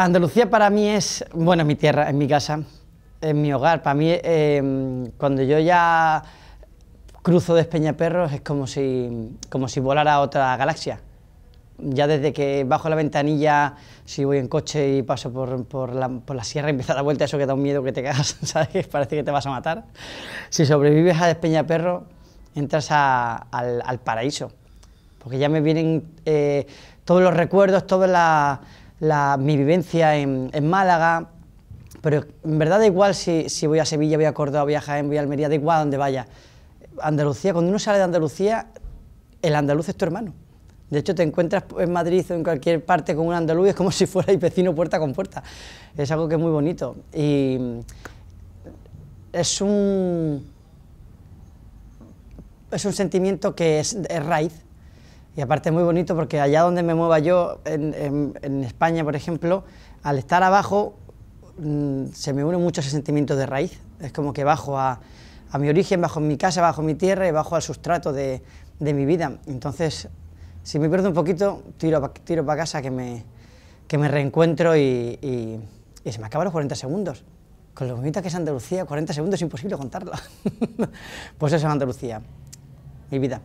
Andalucía para mí es, bueno, mi tierra, es mi casa, es mi hogar. Para mí, eh, cuando yo ya cruzo de Espeñaperros es como si, como si volara a otra galaxia. Ya desde que bajo la ventanilla, si voy en coche y paso por, por, la, sierra y empieza la vuelta, eso que da un miedo que te cagas, ¿sabes? Parece que te vas a matar. Si sobrevives a Espeñaperros, entras al, paraíso. Porque ya me vienen eh, todos los recuerdos, todas las la, mi vivencia en, Málaga, pero en verdad da igual si, si, voy a Sevilla, voy a Córdoba, voy a Jaén, voy a Almería, da igual a donde vaya. Andalucía, cuando uno sale de Andalucía, el andaluz es tu hermano. De hecho, te encuentras en Madrid o en cualquier parte con un andaluz, es como si fuerais vecino puerta con puerta. Es algo que es muy bonito. Y es un, es un sentimiento que es, es raíz, y aparte es muy bonito porque allá donde me mueva yo, en, España, por ejemplo, al estar abajo, mmm, se me une mucho ese sentimiento de raíz. Es como que bajo a, mi origen, bajo mi casa, bajo mi tierra y bajo al sustrato de, de mi vida. Entonces, si me pierdo un poquito, tiro, tiro para casa que me, que me reencuentro y, se me acaban los 40 segundos. Con lo bonita que es Andalucía, 40 segundos es imposible contarlo. pues eso es Andalucía, mi vida.